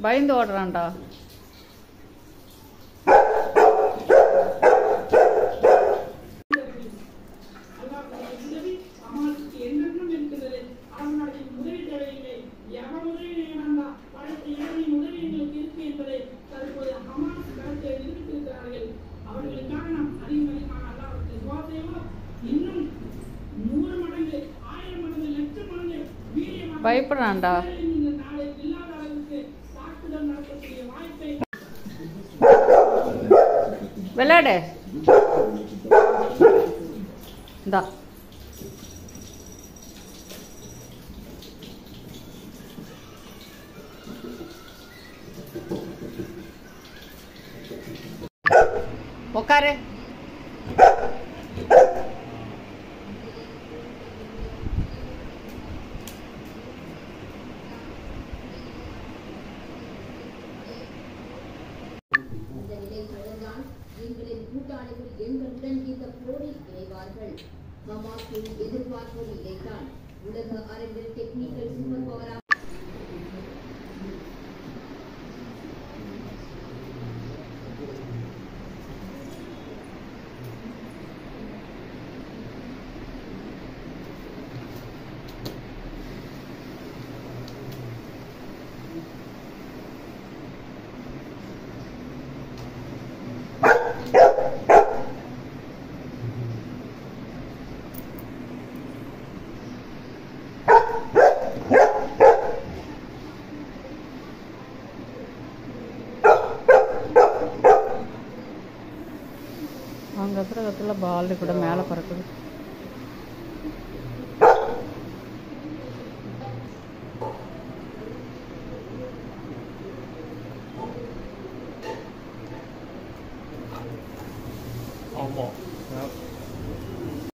பயந்து ஓடுறான்டா. பயப்படுறான்டா. വെള്ളാടേ എന്താ? ഒക്കാരെ போராளிகள் எங்களுடன் இந்த போரில் இணைவார்கள். ஹமாஸின் எதிர்பார்ப்பும் இதைத்தான். உலக அரங்கில் டெக்னிக்கல் அவங்க கத்துற கத்துல பால் கூட மேலே பறக்குது ஆமாம்